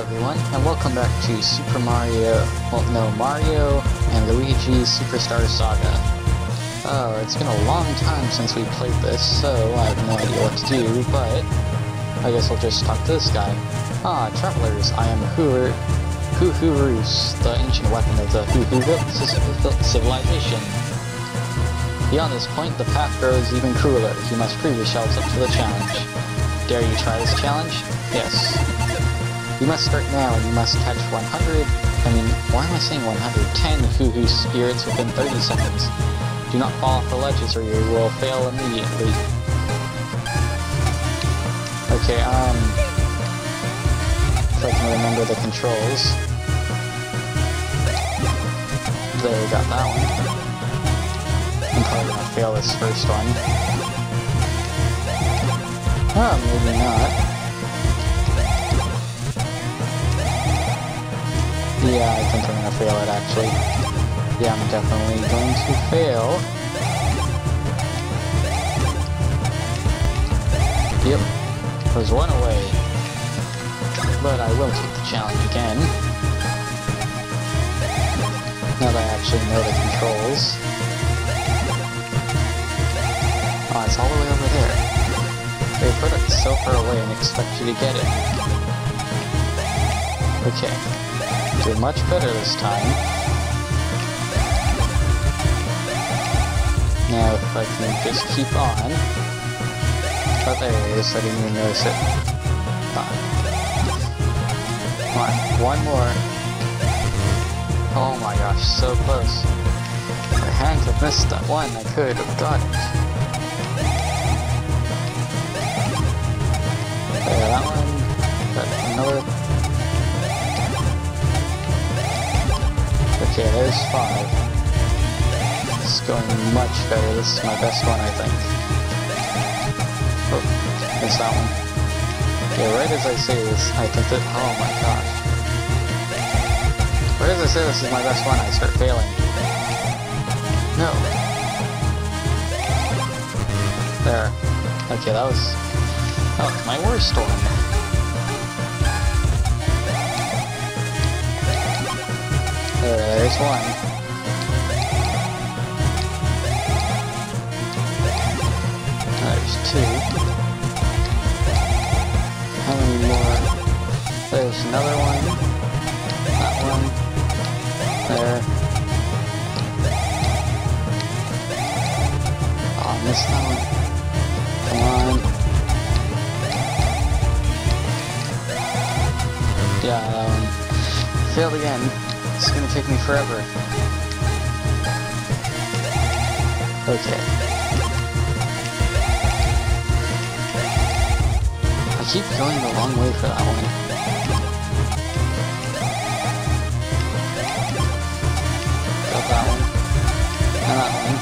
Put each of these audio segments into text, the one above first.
everyone, and welcome back to Super Mario, well no, Mario and Luigi Superstar Saga. Oh, it's been a long time since we played this, so I have no idea what to do, but I guess I'll just talk to this guy. Ah, travelers, I am Hur Hoohooros, the ancient weapon of the Huhuvik civilization. Beyond this point, the path grows even crueler. You must prove yourselves up to the challenge. Dare you try this challenge? Yes. You must start now and you must catch 100, I mean, why am I saying 110 Hoo-Hoo spirits within 30 seconds? Do not fall off the ledges or you will fail immediately. Okay, um... If I can remember the controls. There, we got that one. I'm probably gonna fail this first one. Oh, maybe not. Yeah, uh, I think I'm gonna fail it actually. Yeah, I'm definitely going to fail. Yep, there's one away. But I will take the challenge again. Now that I actually know the controls. Oh, it's all the way over there. They put it so far away and expect you to get it. Okay. Did much better this time. Now if I can just keep on. Oh, there it is. I didn't even notice it. Come on, one more. Oh my gosh, so close. If I hadn't have missed that one, I could have got it. That one. Another Okay, there's five. It's going much better. This is my best one, I think. Oh, missed that one. Okay, right as I say this, I think that... Oh my gosh. Right as I say this is my best one, I start failing. No. There. Okay, that was... Was my worst one. There's one. There's two. How many more? There's another one. That one. There. Oh, missed that one. Come on. Yeah, that one. Failed again. It's gonna take me forever. Okay. I keep going the long way for that one. Got that one. And that one.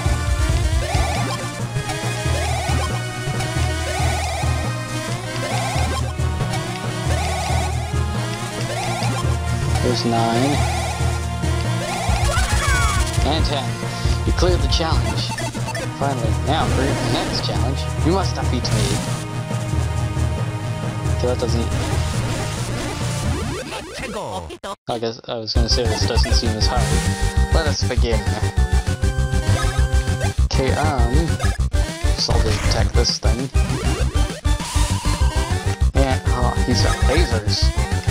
There's nine. And 10. You cleared the challenge. Finally, now for the next challenge, you must beat me. Okay, that doesn't... I guess I was gonna say this doesn't seem as hard. Let us begin. Okay, um... So I'll just attack this thing. And, oh, he's got lasers.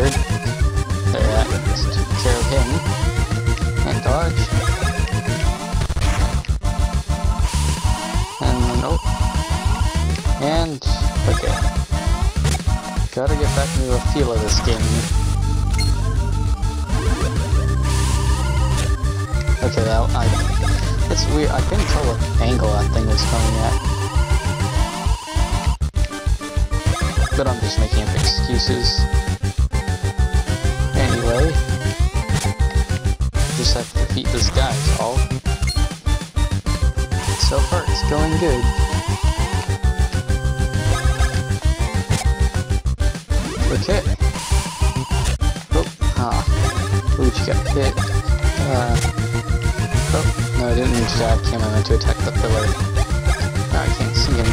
There, that just took care of him. And dodge. And nope. And okay. Gotta get back into the feel of this game. Okay, that I it's weird. I couldn't tell what angle that thing was coming at. But I'm just making up excuses this guy, all. So far, it's going good. Okay. Oh, ah. Luigi got hit. Uh, Oh, no, I didn't mean to attack him, I meant to attack the pillar. Now I can't see him.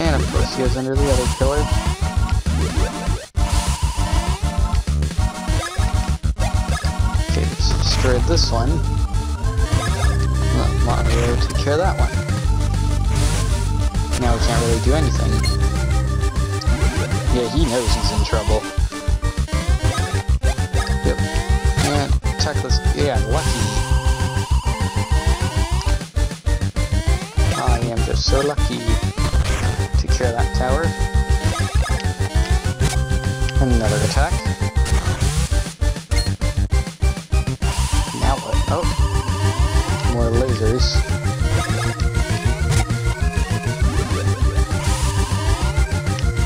And of course he goes under the other pillar. This one. Mario take care of that one. Now we can't really do anything. Yeah, he knows he's in trouble. Yep. And attack this. Yeah, lucky. I am just so lucky. Take care of that tower. Another attack. Oh. More lasers.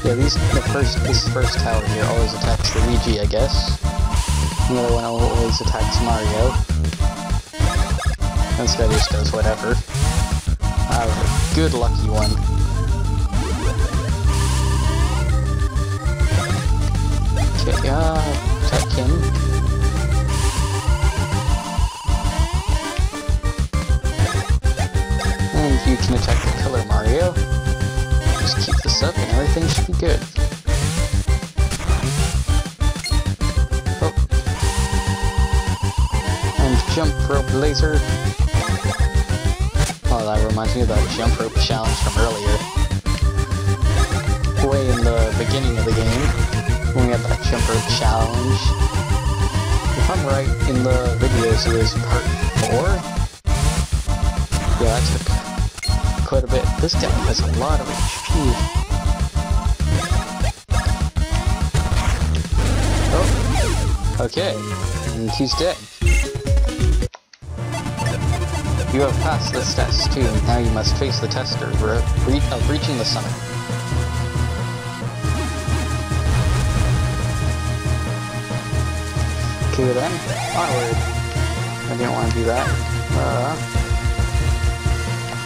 Yeah, these the first this first tower here always attacks Luigi, I guess. The other one always attacks Mario. This guy just does whatever. Good lucky one. Okay, uh, attack him. You can attack the pillar, Mario. Just keep this up and everything should be good. Oh. And jump rope laser. Oh, that reminds me of that jump rope challenge from earlier. Way in the beginning of the game, when we had that jump rope challenge. If I'm right, in the videos it was part 4? Yeah, that's took quite a bit. This guy has a lot of HP. Oh, okay, and he's dead. You have passed this test too. and Now you must face the tester of, re of reaching the summit. Okay then, onward. I didn't want to do that. Uh,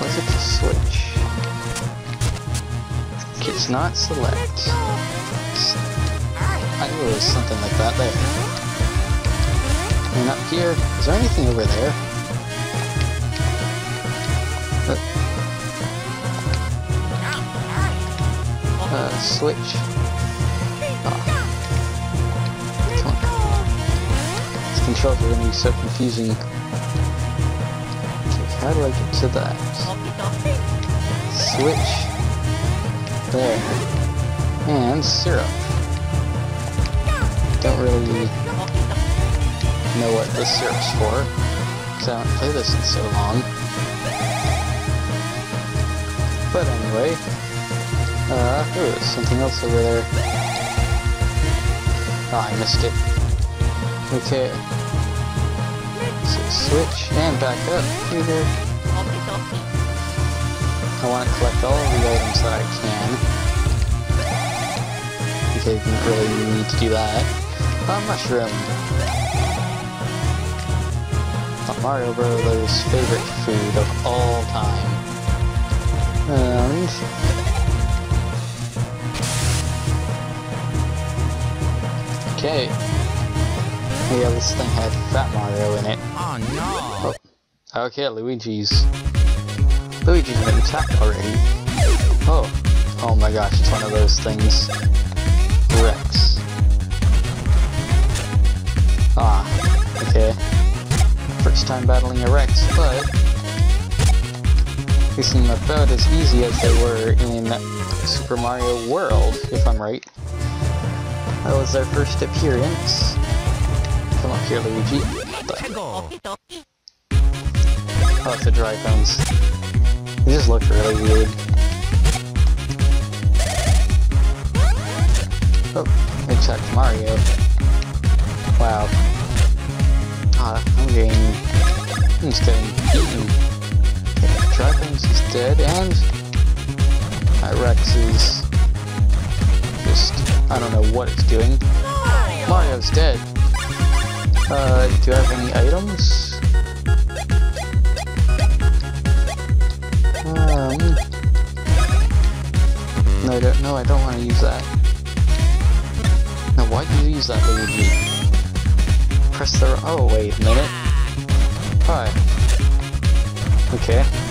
what's it to switch? It's not select. I knew it was something like that there. And up here, is there anything over there? Uh, switch. Oh. Come on. These controls are going to be so confusing. How do I get to that? Switch. There. And syrup. Don't really know what this syrup's for, because I haven't played this in so long. But anyway, uh, ooh, there's something else over there. Oh, I missed it. Okay. So switch and back up here. I want to collect all of the items that I can. Okay, you didn't really need to do that. Uh, mushroom. Oh, Mario Bros. favorite food of all time. And Okay. Yeah, this thing had Fat Mario in it. Oh no! Oh. Okay, Luigi's. Luigi's been attacked already. Oh. Oh my gosh, it's one of those things. Rex. Ah. Okay. First time battling a Rex, but they seem about as easy as they were in Super Mario World, if I'm right. That was their first appearance. Come up here, Luigi. The-! Oh, it's a dry bones. They just look really weird. Oh, checked Mario. Wow. Ah, I'm getting... I'm just getting eaten. Okay, dry bones is dead, and... Rex is... Just... I don't know what it's doing. Mario's dead. Uh, do I have any items? Um, no, I don't. No, I don't want to use that. Now, why do you use that, Luigi? press the... Oh, wait a minute. Hi. Okay.